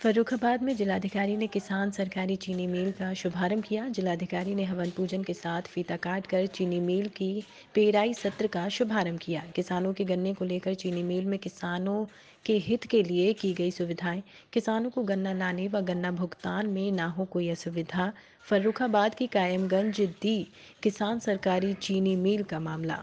फर्रुखाबाद में जिलाधिकारी ने किसान सरकारी चीनी मिल का शुभारंभ किया जिलाधिकारी ने हवन पूजन के साथ फीता काट कर चीनी मिल की पेराई सत्र का शुभारंभ किया किसानों के गन्ने को लेकर चीनी मिल में किसानों के हित के लिए की गई सुविधाएँ किसानों को गन्ना लाने व गन्ना भुगतान में ना हो कोई असुविधा फर्रुखाबाद की कायमगंज दी किसान सरकारी चीनी मिल का मामला